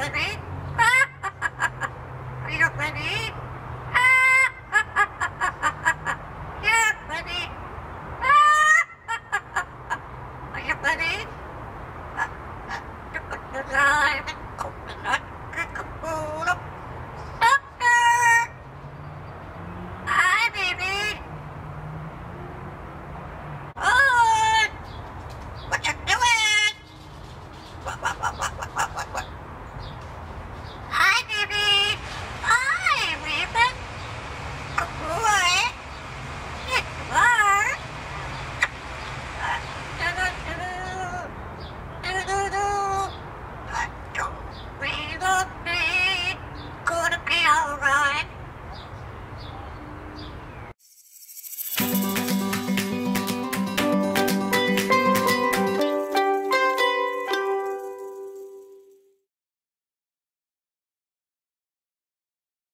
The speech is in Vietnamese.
rồi bác